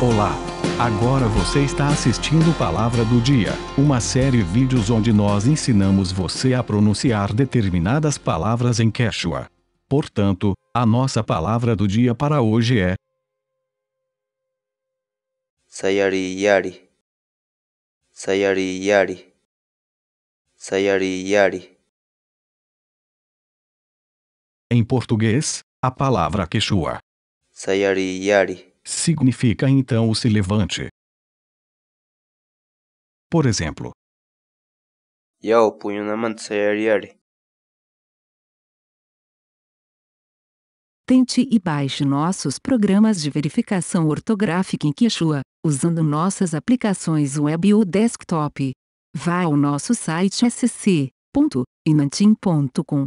Olá! Agora você está assistindo Palavra do Dia, uma série de vídeos onde nós ensinamos você a pronunciar determinadas palavras em Quechua. Portanto, a nossa palavra do dia para hoje é Sayari Yari. Sayari Yari. Sayari Yari. em português, a palavra Quechua Sayari Yari. Significa então o se levante. Por exemplo, Yao punho na Yari. Tente e baixe nossos programas de verificação ortográfica em Quechua, usando nossas aplicações web ou desktop. Vá ao nosso site sc.inantim.com